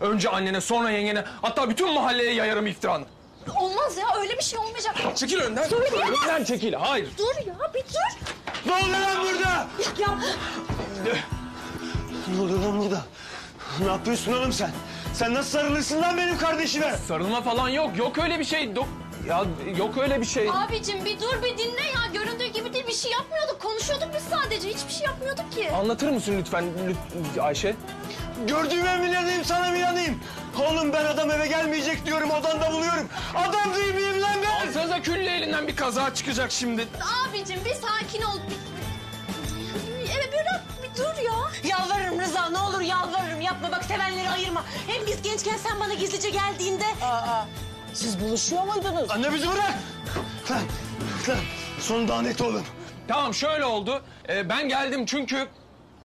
Önce annene sonra yengene hatta bütün mahalleye yayarım iftiranı. Olmaz ya öyle bir şey olmayacak. Çekil önden. Önden çekil. Hayır. Dur ya bir dur. Ne oluyor lan burada? Ya Ne oluyor lan burada? Ne yapıyorsun oğlum sen? Sen nasıl sarılırsın lan benim kardeşime? Sarılma falan yok. Yok öyle bir şey. Do- ya yok öyle bir şey. abicim bir dur bir dinle ya. Göründüğü gibi değil bir şey yapmıyorduk. Konuşuyorduk biz sadece. Hiçbir şey yapmıyorduk ki. Anlatır mısın lütfen lüt- Ayşe? Gördüğüme mi sana mı? Oğlum ben adam eve gelmeyecek diyorum odanda buluyorum. Adam değil miyim lan ben? Alsanıza külle elinden bir kaza çıkacak şimdi. Abicim bir sakin ol. Bir... Evet böyle bir dur ya. Yalvarırım Rıza ne olur yalvarırım yapma bak sevenleri ayırma. Hem biz gençken sen bana gizlice geldiğinde... Aa, siz buluşuyor muydunuz? Anne bizi bırak. Lan, lan. Sonu daha net oğlum. Tamam şöyle oldu. Ee, ben geldim çünkü